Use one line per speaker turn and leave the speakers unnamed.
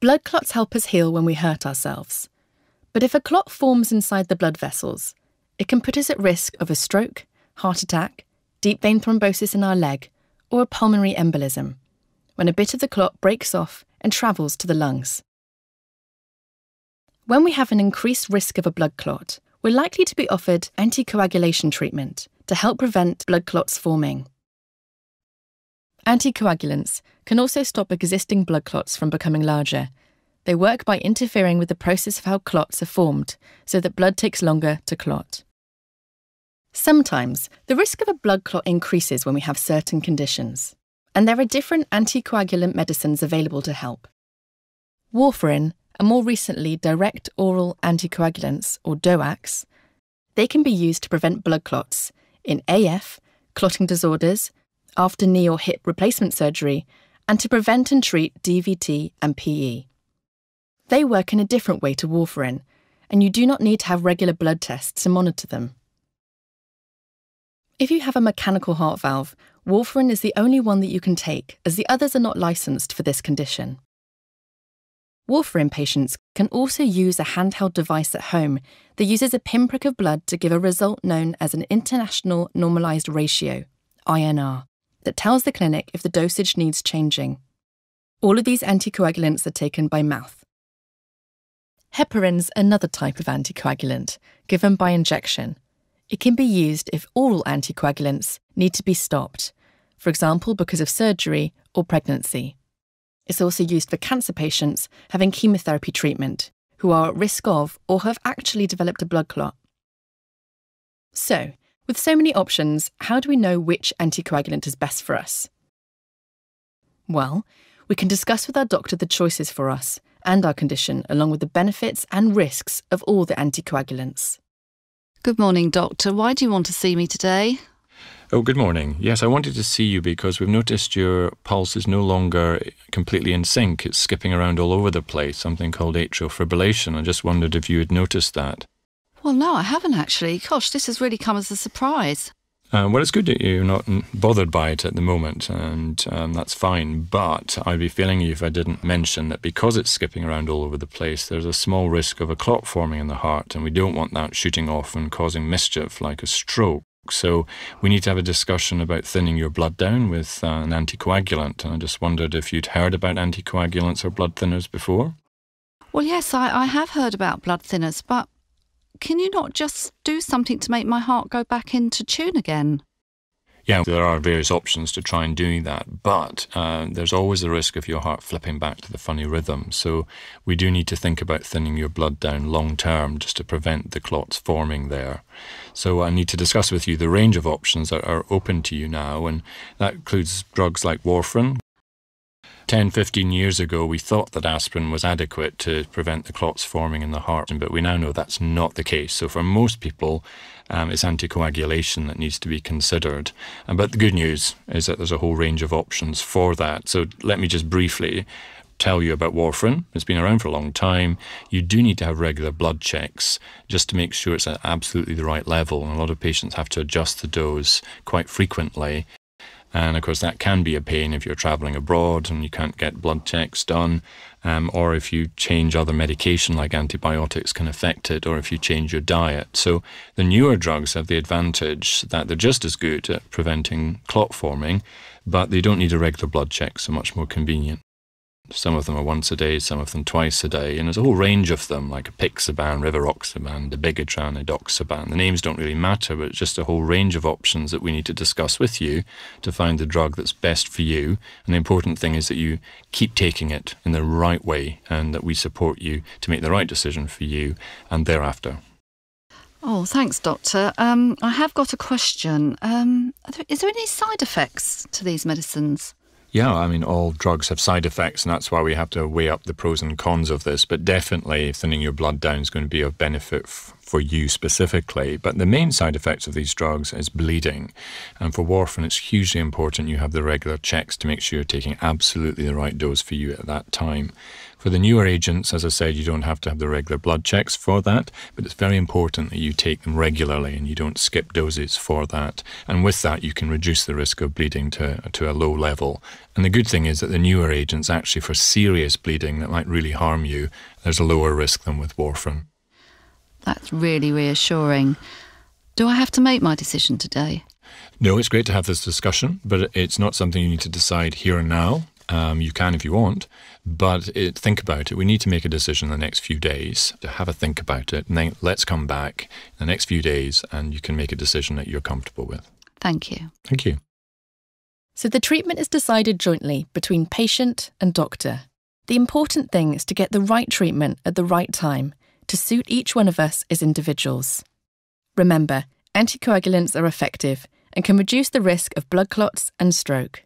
Blood clots help us heal when we hurt ourselves. But if a clot forms inside the blood vessels, it can put us at risk of a stroke, heart attack, deep vein thrombosis in our leg, or a pulmonary embolism, when a bit of the clot breaks off and travels to the lungs. When we have an increased risk of a blood clot, we're likely to be offered anticoagulation treatment to help prevent blood clots forming. Anticoagulants can also stop existing blood clots from becoming larger. They work by interfering with the process of how clots are formed, so that blood takes longer to clot. Sometimes the risk of a blood clot increases when we have certain conditions, and there are different anticoagulant medicines available to help. Warfarin and more recently direct oral anticoagulants, or DOACs, they can be used to prevent blood clots in AF, clotting disorders, after knee or hip replacement surgery, and to prevent and treat DVT and PE. They work in a different way to warfarin, and you do not need to have regular blood tests to monitor them. If you have a mechanical heart valve, warfarin is the only one that you can take, as the others are not licensed for this condition. Warfarin patients can also use a handheld device at home that uses a pinprick of blood to give a result known as an International Normalized Ratio, INR, that tells the clinic if the dosage needs changing. All of these anticoagulants are taken by mouth. Heparin's another type of anticoagulant, given by injection. It can be used if oral anticoagulants need to be stopped, for example, because of surgery or pregnancy. It's also used for cancer patients having chemotherapy treatment who are at risk of or have actually developed a blood clot. So, with so many options, how do we know which anticoagulant is best for us? Well, we can discuss with our doctor the choices for us and our condition, along with the benefits and risks of all the anticoagulants.
Good morning, Doctor. Why do you want to see me today?
Oh, good morning. Yes, I wanted to see you because we've noticed your pulse is no longer completely in sync. It's skipping around all over the place, something called atrial fibrillation. I just wondered if you had noticed that.
Well, no, I haven't actually. Gosh, this has really come as a surprise.
Uh, well, it's good that you're not bothered by it at the moment, and um, that's fine. But I'd be failing you if I didn't mention that because it's skipping around all over the place, there's a small risk of a clot forming in the heart, and we don't want that shooting off and causing mischief like a stroke. So we need to have a discussion about thinning your blood down with uh, an anticoagulant. And I just wondered if you'd heard about anticoagulants or blood thinners before.
Well, yes, I, I have heard about blood thinners, but can you not just do something to make my heart go back into tune again?
Yeah, there are various options to try and doing that, but uh, there's always the risk of your heart flipping back to the funny rhythm. So we do need to think about thinning your blood down long term just to prevent the clots forming there. So I need to discuss with you the range of options that are open to you now, and that includes drugs like warfarin, 10, 15 years ago, we thought that aspirin was adequate to prevent the clots forming in the heart, but we now know that's not the case. So, for most people, um, it's anticoagulation that needs to be considered. Um, but the good news is that there's a whole range of options for that. So, let me just briefly tell you about warfarin. It's been around for a long time. You do need to have regular blood checks just to make sure it's at absolutely the right level. And a lot of patients have to adjust the dose quite frequently and of course, that can be a pain if you're traveling abroad and you can't get blood checks done, um, or if you change other medication like antibiotics can affect it, or if you change your diet. So the newer drugs have the advantage that they're just as good at preventing clot forming, but they don't need a regular blood check, so much more convenient. Some of them are once a day, some of them twice a day, and there's a whole range of them, like apixaban, rivaroxaban, dabigatran, edoxaban. The names don't really matter, but it's just a whole range of options that we need to discuss with you to find the drug that's best for you. And the important thing is that you keep taking it in the right way and that we support you to make the right decision for you and thereafter.
Oh, thanks, Doctor. Um, I have got a question. Um, is there any side effects to these medicines?
Yeah, I mean, all drugs have side effects, and that's why we have to weigh up the pros and cons of this. But definitely, thinning your blood down is going to be of benefit f- for you specifically. But the main side effects of these drugs is bleeding. And for warfarin, it's hugely important you have the regular checks to make sure you're taking absolutely the right dose for you at that time. For the newer agents, as I said, you don't have to have the regular blood checks for that, but it's very important that you take them regularly and you don't skip doses for that. And with that, you can reduce the risk of bleeding to, to a low level. And the good thing is that the newer agents, actually for serious bleeding that might really harm you, there's a lower risk than with warfarin.
That's really reassuring. Do I have to make my decision today?
No, it's great to have this discussion, but it's not something you need to decide here and now. Um, you can if you want, but it, think about it. We need to make a decision in the next few days to have a think about it, and then let's come back in the next few days, and you can make a decision that you're comfortable with.
Thank you.
Thank you.
So the treatment is decided jointly between patient and doctor. The important thing is to get the right treatment at the right time to suit each one of us as individuals. Remember, anticoagulants are effective and can reduce the risk of blood clots and stroke.